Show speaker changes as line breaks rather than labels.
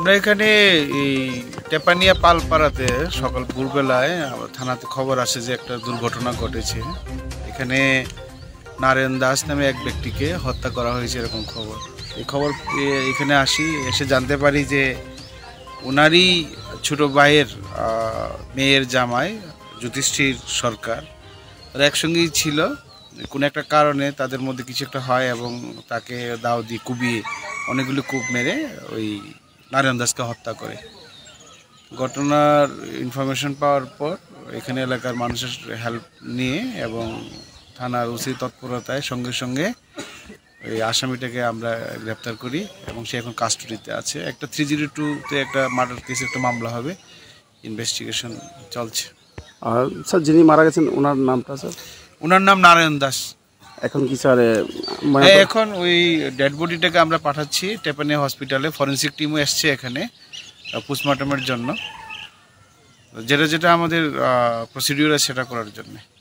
আমরা এখানে এই টেপানিয়া পালপাড়াতে সকাল ভোরবেলায় থানাতে খবর আসে যে একটা দুর্ঘটনা ঘটেছে। এখানে নারায়ণ দাস নামে এক ব্যক্তিকে হত্যা করা হয়েছে এরকম খবর। এই খবর এখানে আসি, এসে জানতে পারি যে ওনারই ছোট ভাইয়ের মেয়ের জামাই জ্যোতিষ্ঠির সরকার। তারা একসঙ্গেই ছিল। কোনো একটা কারণে তাদের মধ্যে কিছু একটা হয় এবং তাকে দাও দিয়ে কুবিয়ে অনেকগুলো কূপ মেরে ওই নারায়ণ দাসকে হত্যা করে। ঘটনার ইনফরমেশন পাওয়ার পর এখানে এলাকার মানুষের হেল্প নিয়ে এবং থানার উচিত তৎপরতায় সঙ্গে সঙ্গে ওই আসামিটাকে আমরা গ্রেপ্তার করি এবং সে এখন কাস্টডিতে আছে। একটা থ্রি জিরো টুতে একটা মার্ডার কেসে একটা মামলা হবে। ইনভেস্টিগেশন চলছে।
আর স্যার যিনি মারা গেছেন ওনার নামটা স্যার
ওনার নাম নারায়ণ দাস।
এখন কি স্যার
এখন ওই ডেড বডিটাকে আমরা পাঠাচ্ছি টেপানিয়া হসপিটালে ফরেন্সিক টিমও এসছে এখানে পোস্টমর্টমের জন্য। যেটা যেটা আমাদের প্রসিডিউর আছে সেটা করার জন্য।